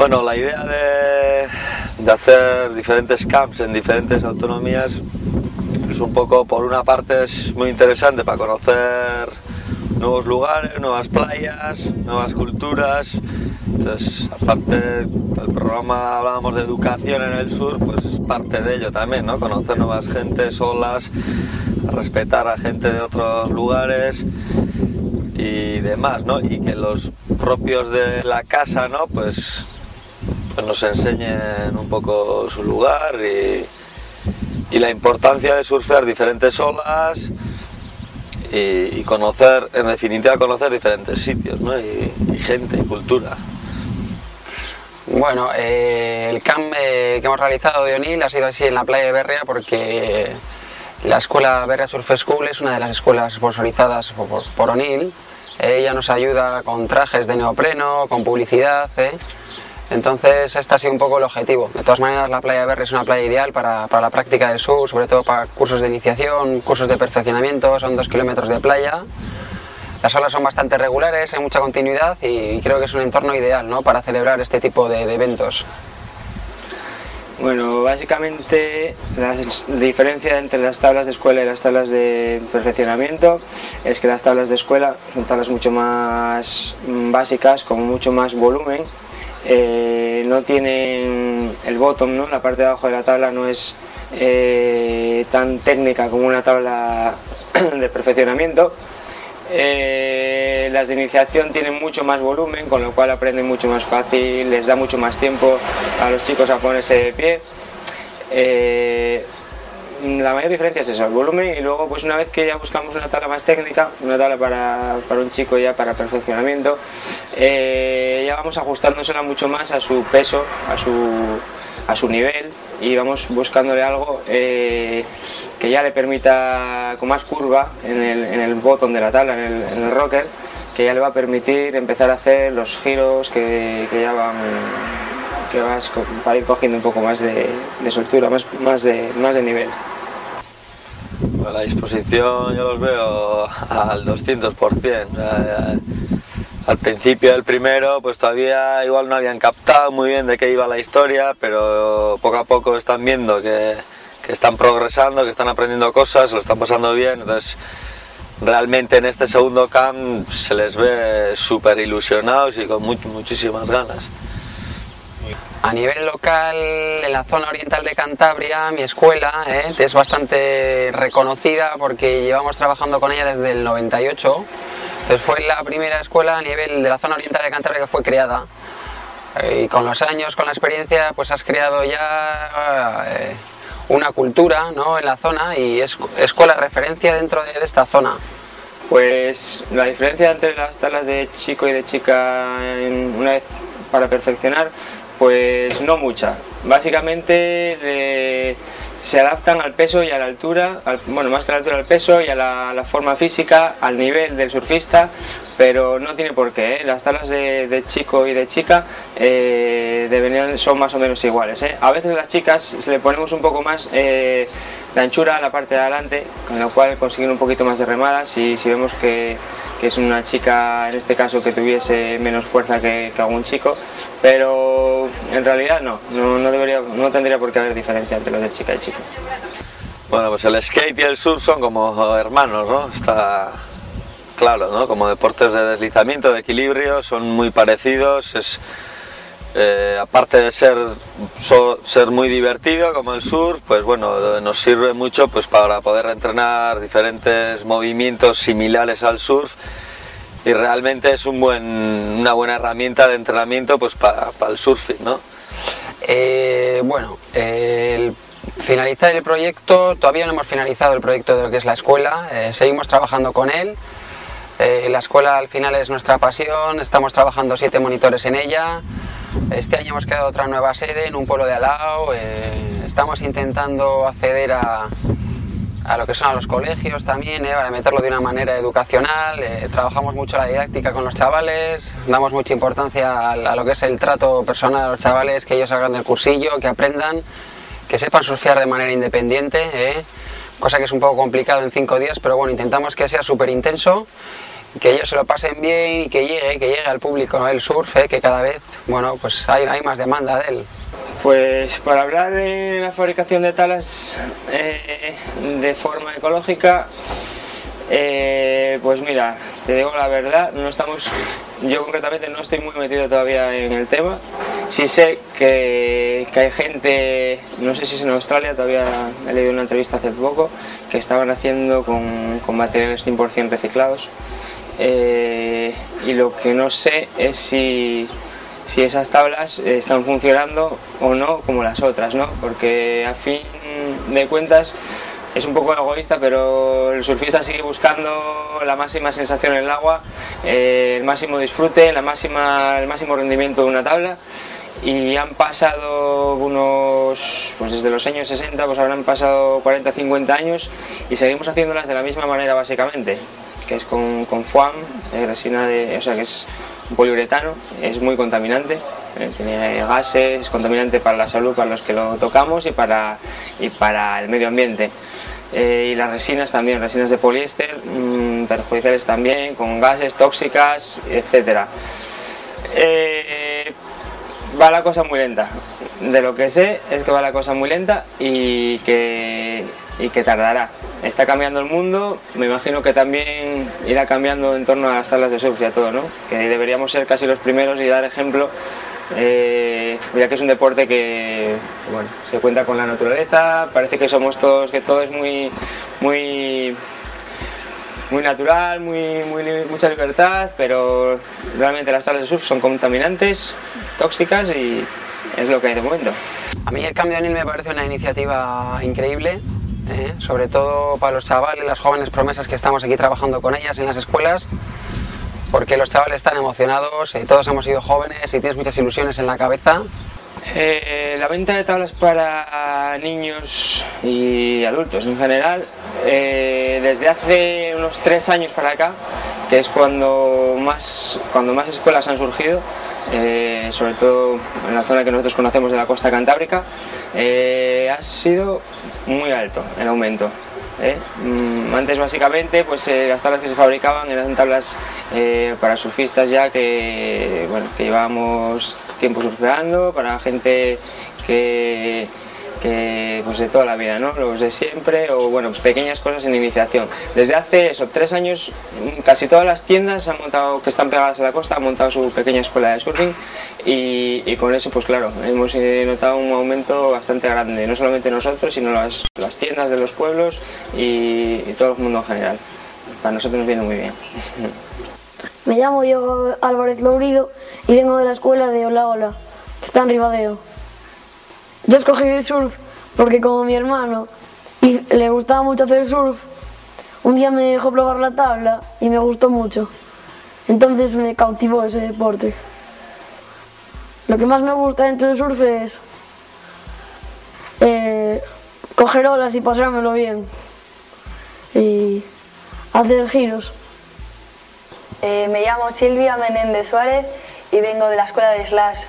Bueno, la idea de, de hacer diferentes camps en diferentes autonomías es un poco, por una parte es muy interesante para conocer nuevos lugares, nuevas playas, nuevas culturas. Entonces, aparte del programa hablábamos de educación en el sur, pues es parte de ello también, ¿no? Conocer nuevas gentes, olas, respetar a gente de otros lugares y demás, ¿no? Y que los propios de la casa, ¿no? Pues, pues nos enseñen un poco su lugar y, la importancia de surfear diferentes olas y, conocer, en definitiva, conocer diferentes sitios, ¿no? Y, y gente y cultura. Bueno, eh, el camp eh, que hemos realizado de O'Neill ha sido así en la playa de Berria porque la escuela Berria Surf School es una de las escuelas sponsorizadas por, por O'Neill. Ella nos ayuda con trajes de neopreno, con publicidad. ¿eh? Entonces, este ha sido un poco el objetivo. De todas maneras, la playa de es una playa ideal para, para la práctica del surf, sobre todo para cursos de iniciación, cursos de perfeccionamiento. Son dos kilómetros de playa. Las olas son bastante regulares, hay mucha continuidad y creo que es un entorno ideal ¿no? para celebrar este tipo de, de eventos. Bueno, básicamente la diferencia entre las tablas de escuela y las tablas de perfeccionamiento es que las tablas de escuela son tablas mucho más básicas, con mucho más volumen, eh, no tienen el bottom, ¿no? la parte de abajo de la tabla no es eh, tan técnica como una tabla de perfeccionamiento. Eh, las de iniciación tienen mucho más volumen, con lo cual aprenden mucho más fácil, les da mucho más tiempo a los chicos a ponerse de pie. La mayor diferencia es eso, el volumen y luego pues una vez que ya buscamos una tabla más técnica, una tabla para, para un chico ya para perfeccionamiento, eh, ya vamos ajustándosela mucho más a su peso, a su, a su nivel y vamos buscándole algo eh, que ya le permita con más curva en el, en el bottom de la tabla, en el, rocker, que ya le va a permitir empezar a hacer los giros que, ya van que vas para ir cogiendo un poco más de, de soltura, más, más, de, más de nivel. Pues la disposición yo los veo al 200%. o sea, al principio del primero, pues todavía igual no habían captado muy bien de qué iba la historia, pero poco a poco están viendo que, que están progresando, que están aprendiendo cosas, lo están pasando bien. Entonces, realmente en este segundo camp se les ve súper ilusionados y con much- muchísimas ganas. A nivel local, en la zona oriental de Cantabria, mi escuela ¿eh? es bastante reconocida porque llevamos trabajando con ella desde el 98. Entonces fue la primera escuela a nivel de la zona oriental de Cantabria que fue creada. Y con los años, con la experiencia, pues has creado ya eh, una cultura ¿no? en la zona y es escuela referencia dentro de, esta zona. Pues la diferencia entre las tablas de chico y de chica una vez para perfeccionar, pues no mucha. Básicamente eh, se adaptan al peso y a la altura, al- bueno, más que a la altura al peso y a la, forma física, al nivel del surfista, pero no tiene por qué. ¿eh? Las tablas de, chico y de chica eh, deberían, son más o menos iguales. A veces las chicas le ponemos un poco más de anchura a la parte de adelante, con lo cual consiguen un poquito más de remadas y si vemos que, que es una chica, en este caso, que tuviese menos fuerza que, que algún chico, pero en realidad no, no, no debería, no tendría por qué haber diferencia entre los de chica y chico. Bueno, pues el skate y el surf son como hermanos, ¿no? Está claro, ¿no? Como deportes de deslizamiento, de equilibrio, son muy parecidos. Eh, aparte de ser, ser muy divertido como el surf, pues bueno, nos sirve mucho pues para poder entrenar diferentes movimientos similares al surf y realmente es un buen, una buena herramienta de entrenamiento pues para, para el surfing, ¿no? Eh, bueno, eh, finalizar el proyecto, todavía no hemos finalizado el proyecto de lo que es la escuela, seguimos trabajando con él. La escuela al final es nuestra pasión, estamos trabajando siete monitores en ella. Este año hemos creado otra nueva sede en un pueblo de Alao. eh, estamos intentando acceder a, a lo que son a los colegios también, eh, para meterlo de una manera educacional. eh, trabajamos mucho la didáctica con los chavales, damos mucha importancia a, lo que es el trato personal a los chavales, que ellos salgan del cursillo, que aprendan, que sepan surfear de manera independiente, cosa que es un poco complicado en cinco días, pero bueno, intentamos que sea súper intenso que ellos se lo pasen bien y que llegue, que llegue al público el surf, eh, que cada vez, bueno, pues hay, hay más demanda de él. Pues para hablar de la fabricación de talas eh, de forma ecológica, eh, pues mira, te digo la verdad, no estamos, yo concretamente no estoy muy metido todavía en el tema. Sí sé que, que hay gente, no sé si es en Australia, todavía he leído una entrevista hace poco, que estaban haciendo con, con materiales 100% reciclados. Eh, y lo que no sé es si, si esas tablas están funcionando o no como las otras, ¿no? Porque a fin de cuentas es un poco egoísta, pero el surfista sigue buscando la máxima sensación en el agua, eh, el máximo disfrute, la máxima, el máximo rendimiento de una tabla. Y han pasado unos, pues desde los años 60, pues habrán pasado 40, 50 años y seguimos haciéndolas de la misma manera básicamente, que es con, con foam, resina de, o sea que es un poliuretano, es muy contaminante, eh, tiene gases, es contaminante para la salud, para los que lo tocamos y para, y para el medio ambiente. Eh, y las resinas también, resinas de poliéster, mmm, perjudiciales también, con gases tóxicas, etcétera. Eh, va la cosa muy lenta. De lo que sé es que va la cosa muy lenta y que, y que tardará. Está cambiando el mundo, me imagino que también irá cambiando en torno a las tablas de surf y a todo, ¿no? Que deberíamos ser casi los primeros y dar ejemplo, eh, que es un deporte que bueno, se cuenta con la naturaleza, parece que somos todos, que todo es muy, muy muy natural, muy, muy, mucha libertad, pero realmente las tablas de surf son contaminantes, tóxicas y es lo que hay de momento. A mí el cambio de NIL me parece una iniciativa increíble, sobre todo para los chavales, las jóvenes promesas que estamos aquí trabajando con ellas en las escuelas, porque los chavales están emocionados, eh, todos hemos sido jóvenes y tienes muchas ilusiones en la cabeza. Eh, la venta de tablas para niños y adultos en general, eh, desde hace unos tres años para acá, que es cuando más, cuando más escuelas han surgido, eh, sobre todo en la zona que nosotros conocemos de la costa cantábrica, eh, ha sido muy alto el aumento. ¿eh? Mm, Antes básicamente pues las tablas que se fabricaban eran tablas para surfistas ya que bueno que llevábamos tiempo surfeando, para gente que, que pues de toda la vida, ¿no? Los de siempre o bueno, pues pequeñas cosas en iniciación. Desde hace eso, tres años casi todas las tiendas han montado, que están pegadas a la costa, han montado su pequeña escuela de surfing y, y con eso pues claro, hemos eh, notado un aumento bastante grande, no solamente nosotros, sino las, las tiendas de los pueblos y, y todo el mundo en general. Para nosotros nos viene muy bien. Me llamo Diego Álvarez Lourido y vengo de la escuela de Hola Hola, que está en Ribadeo. Yo escogí el surf porque como mi hermano le gustaba mucho hacer surf, un día me dejó probar la tabla y me gustó mucho. Entonces me cautivó ese deporte. Lo que más me gusta dentro del surf es eh, coger olas y pasármelo bien y hacer giros. Eh, me llamo Silvia Menéndez Suárez y vengo de la escuela de Slash.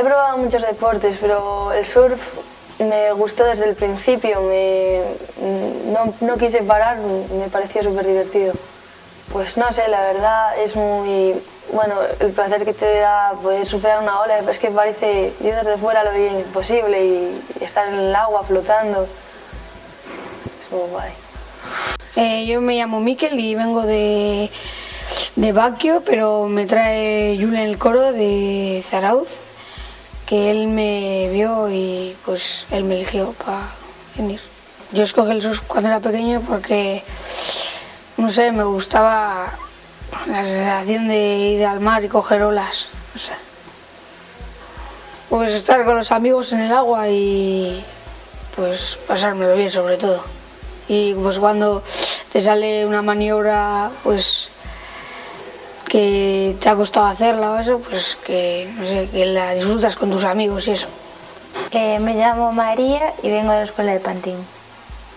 He probado muchos deportes, pero el surf me gustó desde el principio, me, no, quise parar, me pareció súper divertido. Pues no sé, la verdad es muy, bueno, el placer que te da poder surfear una ola, es que parece, yo desde fuera lo imposible y, y estar en el agua flotando, es muy guay. Eh, yo me llamo Miquel y vengo de, de Baquio, pero me trae Julen el coro de Zarauz, que él me vio y pues él me eligió para venir. Yo escogí el surf cuando era pequeño porque, no sé, me gustaba la sensación de ir al mar y coger olas. No sé. Pues estar con los amigos en el agua y pues pasármelo bien sobre todo y pues cuando te sale una maniobra pues que te ha costado hacerla o eso, pues que, no sé, que la disfrutas con tus amigos y eso. Eh, me llamo María y vengo de la escuela de Pantín.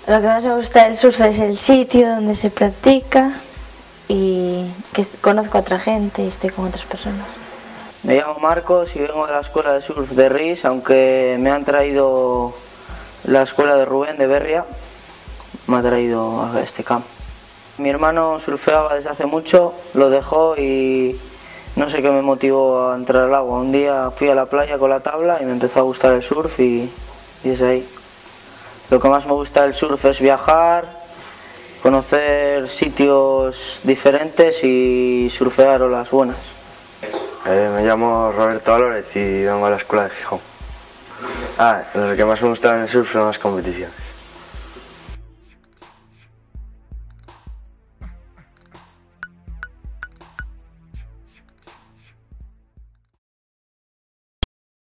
Lo que más me gusta del surf es el sitio donde se practica y que conozco a otra gente y estoy con otras personas. Me llamo Marcos y vengo de la escuela de surf de RIS, aunque me han traído la escuela de Rubén de Berria, me ha traído a este camp. Mi hermano surfeaba desde hace mucho, lo dejó y no sé qué me motivó a entrar al agua. Un día fui a la playa con la tabla y me empezó a gustar el surf y, es ahí. Lo que más me gusta del surf es viajar, conocer sitios diferentes y surfear olas buenas. Eh, me llamo Roberto Álvarez y vengo a la escuela de Gijón. Ah, lo que más me gusta en el surf son las competiciones.